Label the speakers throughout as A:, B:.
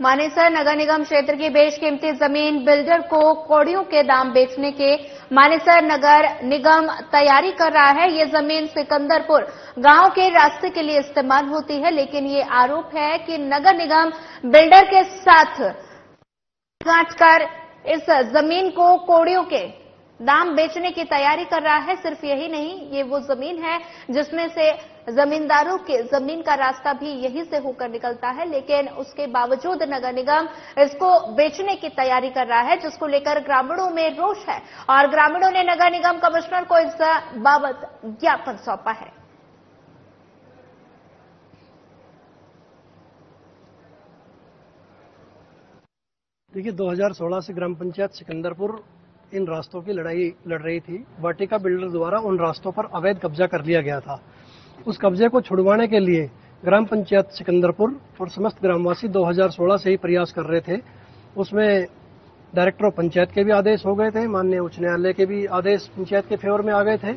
A: मानेसर नगर निगम क्षेत्र की बेशकीमती ज़मीन बिल्डर को कौड़ियों के दाम बेचने के मानेसर नगर निगम तैयारी कर रहा है। ये ज़मीन सिकंदरपुर गाँव के रास्ते के लिए इस्तेमाल होती है, लेकिन ये आरोप है कि नगर निगम बिल्डर के साथ गांठ कर इस ज़मीन को कोड़ियों के दाम बेचने की तैयारी कर रहा है, सिर्फ़ यही नहीं, ये वो ज़मीन है, जिसमें से जमींदारों के, ज़मीन का रास्ता भी यहीं से होकर निकलता है, लेकिन उसके बावजूद नगर निगम इसको बेचने की तैयारी कर रहा है, जिसको लेकर ग्रामीणों में रोष है, और ग्रामीणों ने नगर निगम कमिश्नर को इस बाबत ज्ञापन सौंपा है।
B: देखिए 2016 से ग्राम पंचायत सिकंदरपुर इन रास्तों की लड़ाई लड़ रही थी। वाटिका बिल्डर द्वारा उन रास्तों पर अवैध कब्जा कर लिया गया था। उस कब्जे को छुड़वाने के लिए ग्राम पंचायत सिकंदरपुर और समस्त ग्रामवासी 2016 से ही प्रयास कर रहे थे। उसमें डायरेक्टर ऑफ़ पंचायत के भी आदेश हो गए थे, माननीय उच्च न्यायालय के भी आदेश पंचायत के फेवर में आ गए थे।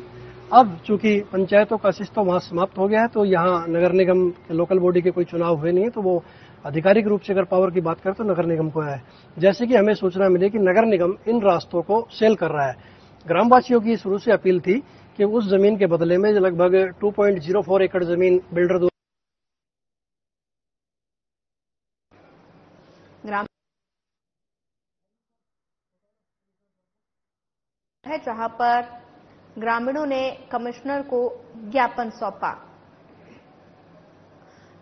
B: अब चूँकि पंचायतों का सिस्टम वहाँ समाप्त हो गया है तो यहाँ नगर निगम लोकल बॉडी के कोई चुनाव हुए नहीं है तो वो आधिकारिक रूप से अगर पावर की बात करें तो नगर निगम को है। जैसे कि हमें सूचना मिली कि नगर निगम इन रास्तों को सेल कर रहा है। ग्रामवासियों की शुरू से अपील थी कि उस ज़मीन के बदले में लगभग 2.04 एकड़ ज़मीन बिल्डर
A: ग्राम जहाँ पर ग्रामीणों ने कमिश्नर को ज्ञापन सौंपा।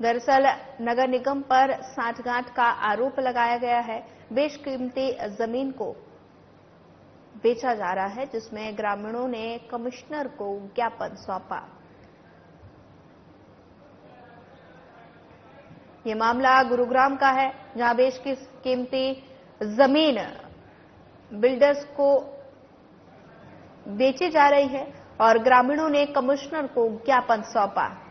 A: दरअसल, नगर निगम पर साठगांठ का आरोप लगाया गया है। बेशकीमती ज़मीन को बेचा जा रहा है, जिसमें ग्रामीणों ने कमिश्नर को ज्ञापन सौंपा। ये मामला गुरुग्राम का है, जहाँ बेश की कीमती ज़मीन बिल्डर्स को बेची जा रही है और ग्रामीणों ने कमिश्नर को ज्ञापन सौंपा।